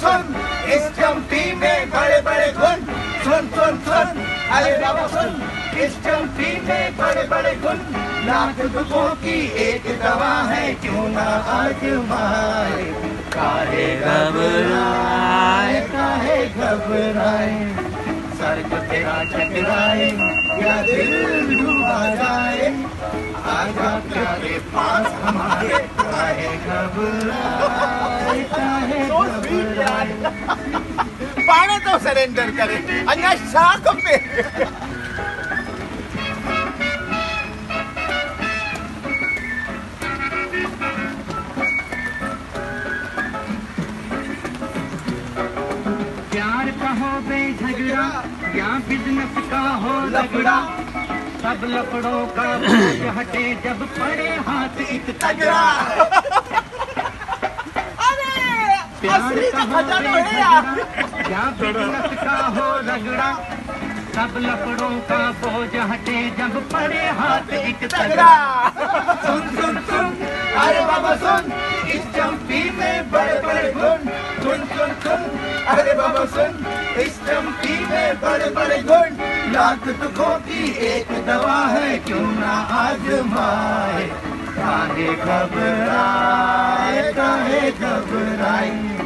सुन इस चंपी में बड़े बड़े गुण। सुन सुन सुन, अरे बाबा सुन इस चंपी में बड़े बड़े गुण। लाख दुखों की एक दवा है, क्यों ना आज आजमाए काहे घबराए काहे घबराए? सर को तेरा टकराए या दिल डूबा जाए? आजा प्यारे पास हमारे, काहे घबराए? पाणे तो सरेंडर करे। अञा छा खपे प्यार का हो बे झगड़ा या बिज़नेस का हो लगड़ा सब लपड़ों का हटे जब पड़े हाथ एक तगड़ा। प्यार का हो रगड़ा? सब लपड़ों का बोझ हटे जब पड़े हाथ एक तगड़ा। सुन सुन सुन अरे बाबा सुन इस चंपी में बड़े बड़े गुण सुन सुन सुन अरे बाबा सुन इस चंपी में बड़े बड़े गुण लाख दुखों की एक दवा है क्यों ना आजमाए? काहे घबराए काहे घबराए